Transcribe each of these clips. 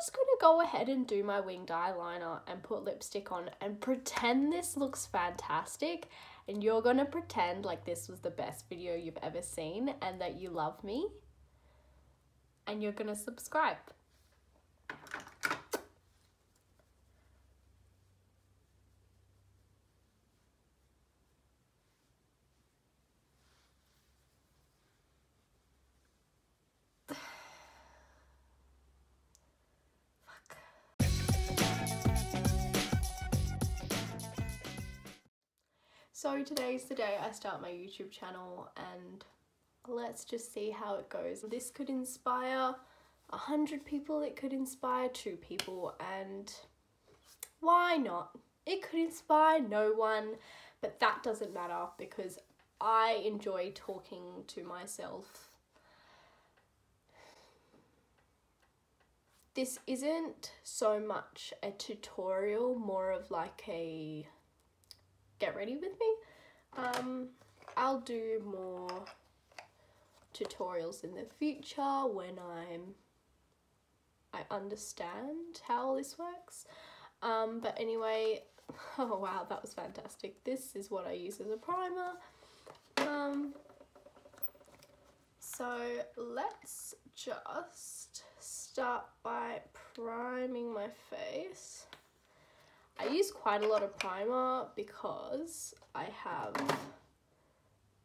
just gonna go ahead and do my winged eyeliner and put lipstick on and pretend this looks fantastic and you're gonna pretend like this was the best video you've ever seen and that you love me and you're gonna subscribe. So today's the day I start my YouTube channel and let's just see how it goes. This could inspire a hundred people, it could inspire two people and why not? It could inspire no one, but that doesn't matter because I enjoy talking to myself. This isn't so much a tutorial, more of like a get ready with me. Um, I'll do more tutorials in the future when I'm I understand how this works. Um, but anyway, oh wow, that was fantastic. This is what I use as a primer. Um, so let's just start by priming my face. I use quite a lot of primer because I have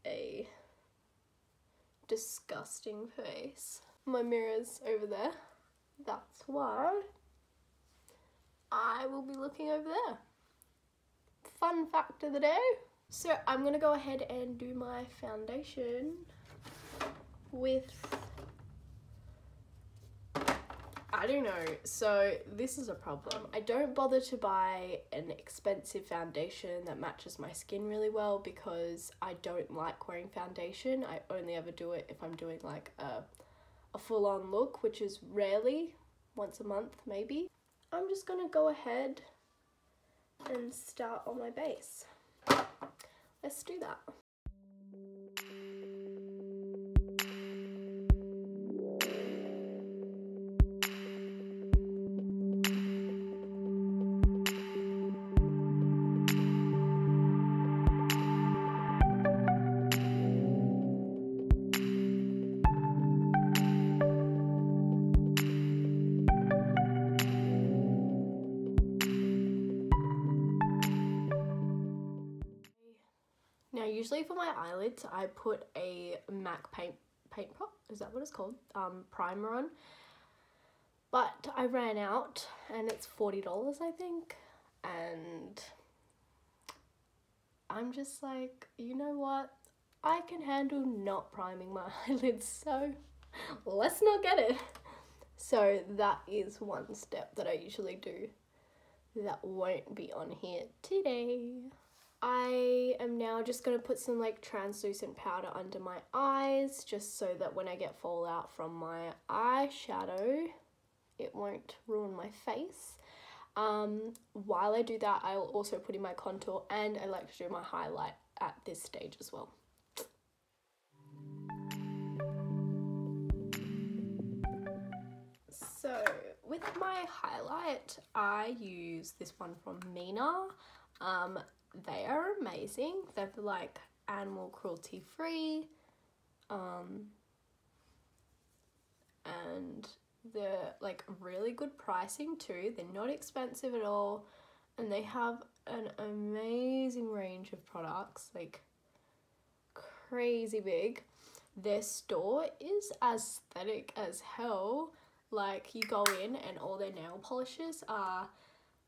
a disgusting face. My mirror's over there. That's why I will be looking over there. Fun fact of the day. So I'm going to go ahead and do my foundation with I don't know. So this is a problem. I don't bother to buy an expensive foundation that matches my skin really well because I don't like wearing foundation. I only ever do it if I'm doing like a, a full-on look, which is rarely, once a month maybe. I'm just gonna go ahead and start on my base. Let's do that. My eyelids, I put a MAC paint paint pot. Is that what it's called? Um, primer on. But I ran out, and it's forty dollars, I think. And I'm just like, you know what? I can handle not priming my eyelids, so let's not get it. So that is one step that I usually do that won't be on here today. I am now just going to put some like translucent powder under my eyes just so that when I get fallout from my eyeshadow it won't ruin my face. Um, while I do that I'll also put in my contour and I like to do my highlight at this stage as well. So with my highlight I use this one from Mina. Um, they are amazing. They're like animal cruelty free. Um, and they're like really good pricing too. They're not expensive at all. And they have an amazing range of products, like crazy big. Their store is aesthetic as hell. Like you go in and all their nail polishes are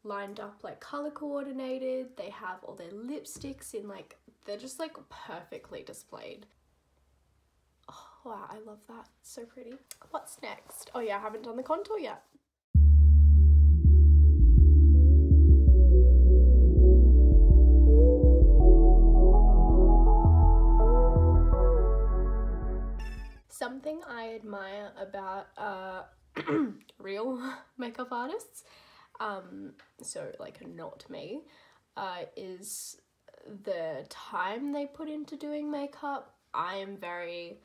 lined up like color coordinated. They have all their lipsticks in like, they're just like perfectly displayed. Oh, wow, I love that. So pretty. What's next? Oh yeah, I haven't done the contour yet. Something I admire about uh, real makeup artists um, so like not me, uh, is the time they put into doing makeup. I am very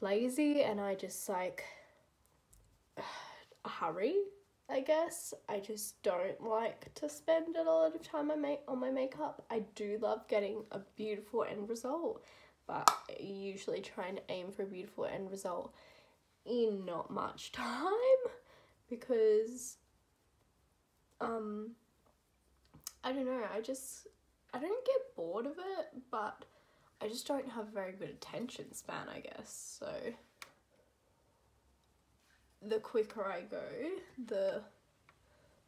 lazy and I just like, hurry, I guess. I just don't like to spend a lot of time on my, on my makeup. I do love getting a beautiful end result, but I usually try and aim for a beautiful end result in not much time because um I don't know, I just I don't get bored of it, but I just don't have a very good attention span, I guess. So the quicker I go, the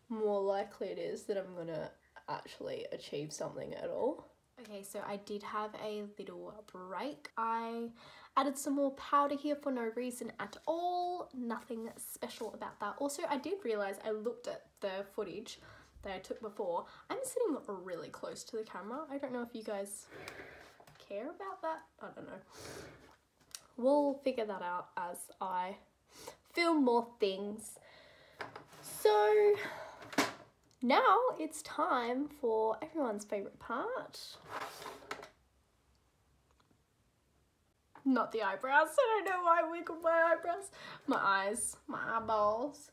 more likely it is that I'm gonna actually achieve something at all. Okay, so I did have a little break. I added some more powder here for no reason at all. Nothing special about that. Also, I did realize I looked at the footage that I took before. I'm sitting really close to the camera. I don't know if you guys care about that. I don't know. We'll figure that out as I film more things. So now it's time for everyone's favorite part. Not the eyebrows. I don't know why I wiggled my eyebrows. My eyes, my eyeballs.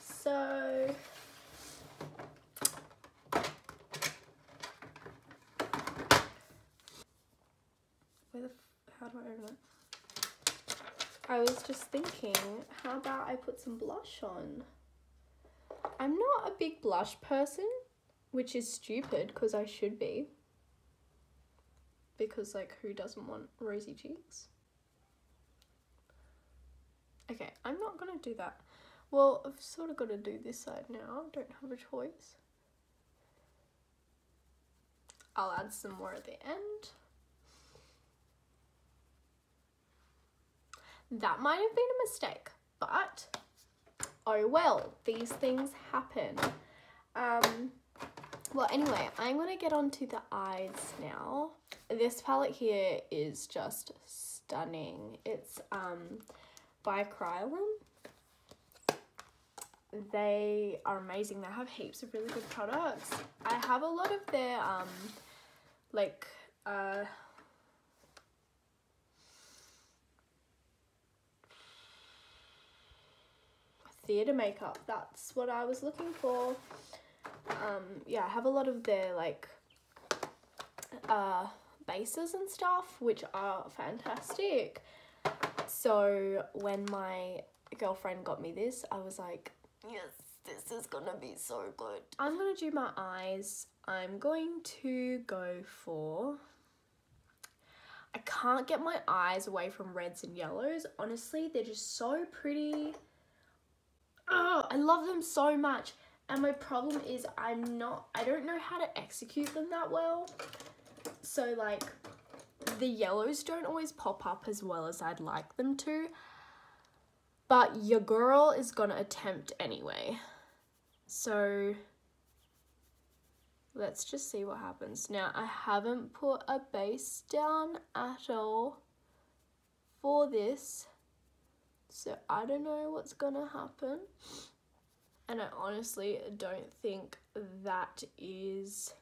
So where the how do I open it? I was just thinking, how about I put some blush on? I'm not a big blush person, which is stupid because I should be. Because, like, who doesn't want rosy cheeks? Okay, I'm not gonna do that. Well, I've sort of got to do this side now. Don't have a choice. I'll add some more at the end. That might have been a mistake, but oh well, these things happen. Um, well, anyway, I'm gonna get on to the eyes now. This palette here is just stunning. It's um, by Kryolan. They are amazing. They have heaps of really good products. I have a lot of their um, like uh, theatre makeup. That's what I was looking for. Um, yeah, I have a lot of their like uh, bases and stuff, which are fantastic. So when my girlfriend got me this, I was like, yes, this is gonna be so good. I'm gonna do my eyes. I'm going to go for I can't get my eyes away from reds and yellows. Honestly, they're just so pretty. Oh, I love them so much. And my problem is I'm not, I don't know how to execute them that well. So like the yellows don't always pop up as well as I'd like them to. But your girl is gonna attempt anyway. So let's just see what happens. Now I haven't put a base down at all for this. So I don't know what's gonna happen. And I honestly don't think that is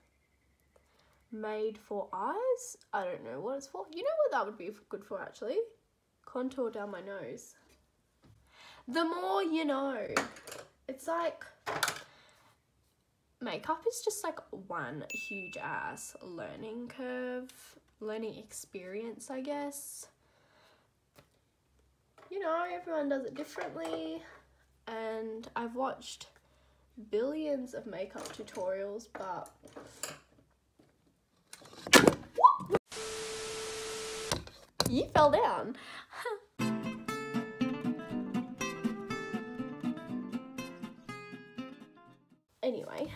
made for eyes. I don't know what it's for. You know what that would be good for actually? Contour down my nose. The more you know. It's like makeup is just like one huge ass learning curve, learning experience, I guess you know, everyone does it differently. And I've watched billions of makeup tutorials, but you fell down. anyway,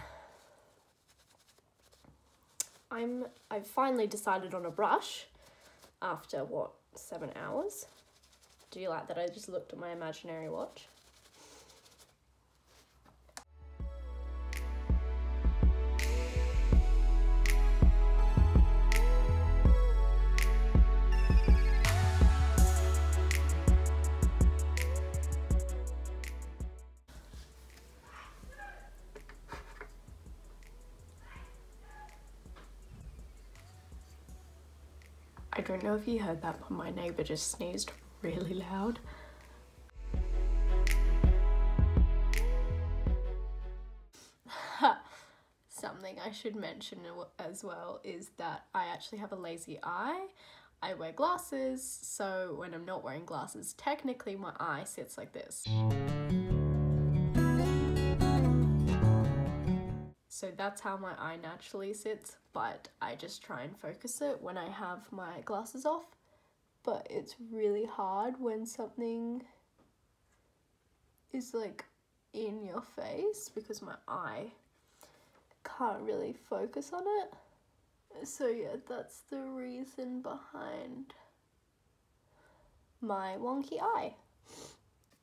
I'm I've finally decided on a brush after what seven hours. Do you like that I just looked at my imaginary watch? I don't know if you heard that, but my neighbour just sneezed really loud. Something I should mention as well is that I actually have a lazy eye. I wear glasses, so when I'm not wearing glasses, technically my eye sits like this. So that's how my eye naturally sits, but I just try and focus it when I have my glasses off but it's really hard when something is like in your face because my eye can't really focus on it. So yeah, that's the reason behind my wonky eye.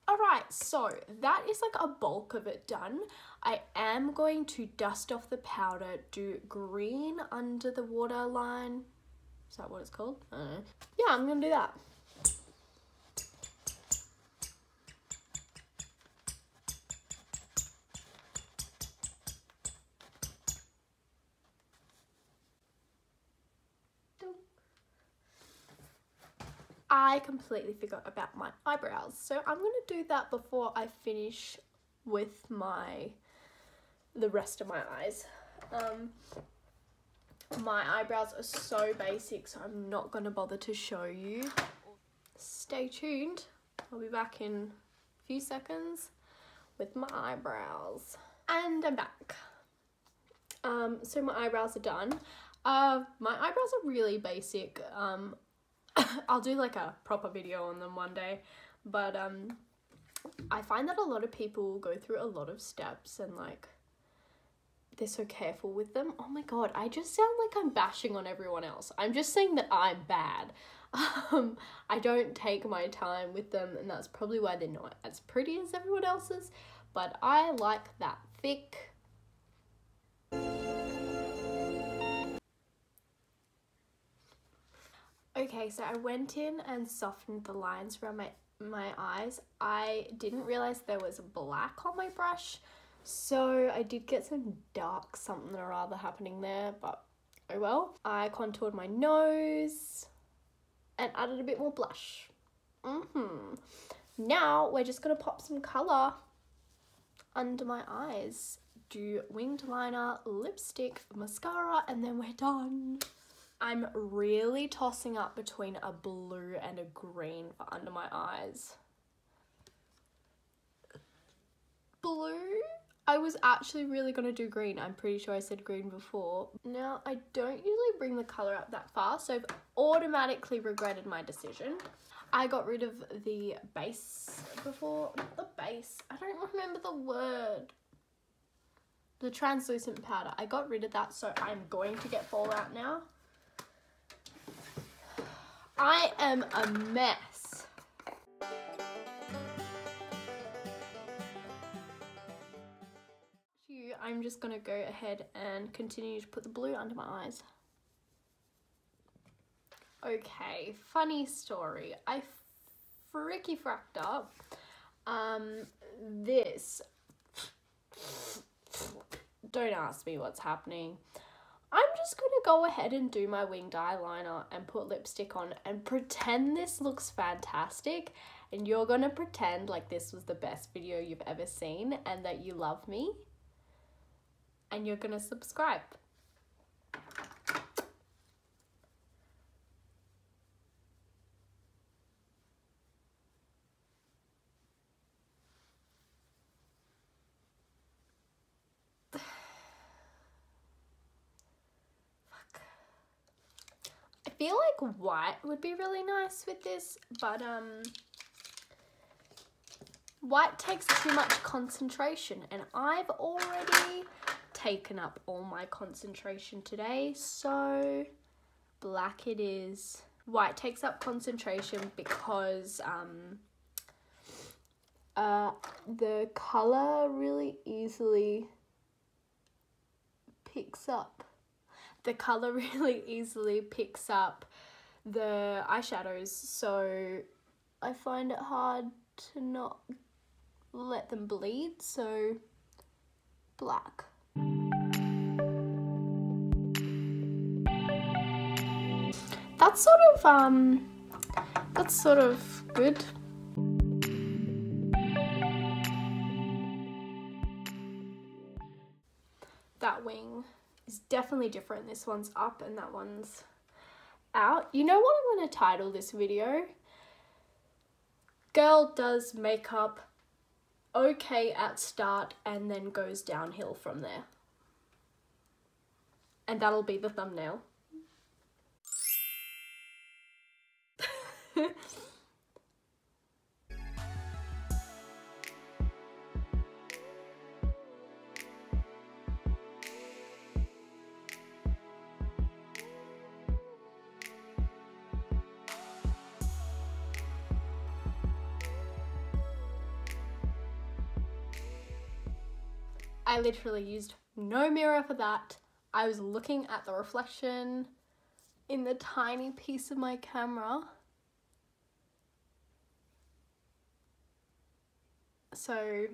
Alright, so that is like a bulk of it done. I am going to dust off the powder, do green under the waterline. Is that what it's called? Yeah, I'm gonna do that. I completely forgot about my eyebrows. So I'm going to do that before I finish with my the rest of my eyes. Um, my eyebrows are so basic, so I'm not going to bother to show you. Stay tuned. I'll be back in a few seconds with my eyebrows. And I'm back. Um, so my eyebrows are done. Uh, my eyebrows are really basic. Um, I'll do like a proper video on them one day. But um, I find that a lot of people go through a lot of steps and like they're so careful with them. Oh my god, I just sound like I'm bashing on everyone else. I'm just saying that I'm bad. Um, I don't take my time with them, and that's probably why they're not as pretty as everyone else's. But I like that thick Okay, so I went in and softened the lines around my, my eyes. I didn't realize there was black on my brush, so I did get some dark something or other happening there, but oh well. I contoured my nose and added a bit more blush. Mm-hmm. Now we're just gonna pop some colour under my eyes. Do winged liner, lipstick, mascara, and then we're done. I'm really tossing up between a blue and a green for under my eyes. Blue? I was actually really going to do green. I'm pretty sure I said green before. Now, I don't usually bring the colour up that far, so I've automatically regretted my decision. I got rid of the base before. Not the base. I don't remember the word. The translucent powder. I got rid of that, so I'm going to get Fallout now. I am a mess. I'm just going to go ahead and continue to put the blue under my eyes. Okay, funny story. I freaky fracked up. Um, this. Don't ask me what's happening. I'm just going to go ahead and do my winged eyeliner and put lipstick on and pretend this looks fantastic and you're going to pretend like this was the best video you've ever seen and that you love me and you're going to subscribe. I feel like white would be really nice with this, but um, white takes too much concentration and I've already taken up all my concentration today, so black it is. White takes up concentration because um, uh, the colour really easily picks up. The color really easily picks up the eyeshadows. So I find it hard to not let them bleed. So black that's sort of um that's sort of good that wing is definitely different. This one's up and that one's out. You know what I'm going to title this video? Girl does makeup okay at start and then goes downhill from there. And that'll be the thumbnail. I literally used no mirror for that. I was looking at the reflection in the tiny piece of my camera. So,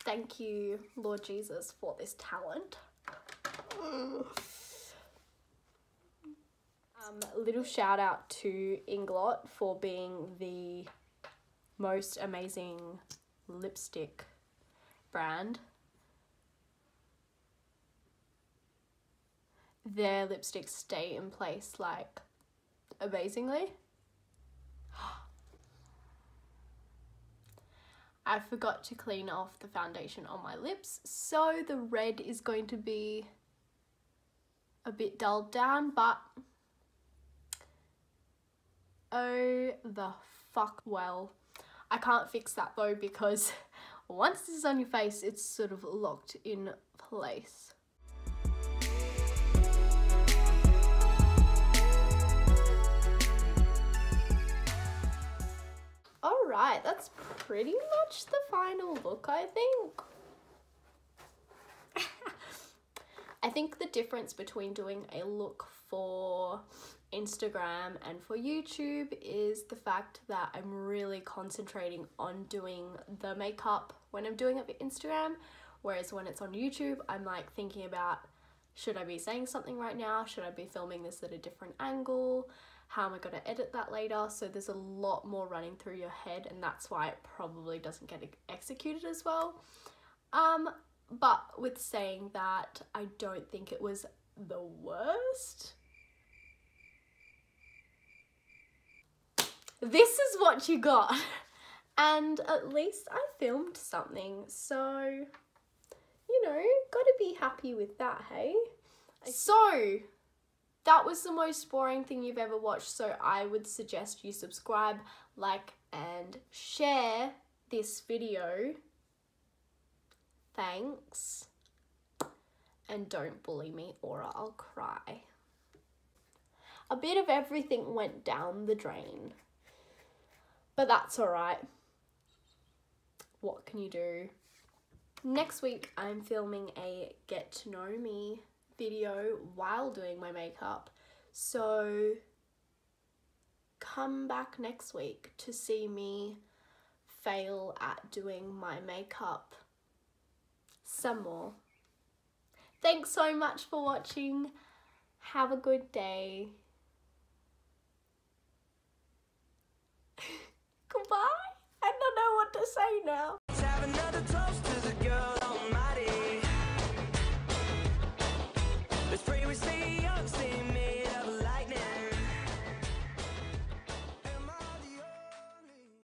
thank you, Lord Jesus, for this talent. Um, little shout out to Inglot for being the most amazing lipstick brand. Their lipsticks stay in place like amazingly. I forgot to clean off the foundation on my lips, so the red is going to be a bit dulled down, but oh the fuck well. I can't fix that though because once this is on your face, it's sort of locked in place. Alright, that's pretty much the final look, I think. I think the difference between doing a look for Instagram and for YouTube is the fact that I'm really concentrating on doing the makeup when I'm doing it for Instagram. Whereas when it's on YouTube, I'm like thinking about should I be saying something right now? Should I be filming this at a different angle? How am I going to edit that later? So there's a lot more running through your head, and that's why it probably doesn't get executed as well. Um, but with saying that, I don't think it was the worst. this is what you got. And at least I filmed something, so, you know, gotta be happy with that, hey? So, that was the most boring thing you've ever watched, so I would suggest you subscribe, like, and share this video. Thanks. And don't bully me or I'll cry. A bit of everything went down the drain. But that's alright. What can you do? Next week, I'm filming a get to know me video while doing my makeup. So come back next week to see me fail at doing my makeup some more. Thanks so much for watching. Have a good day. Goodbye. I don't know what to say now.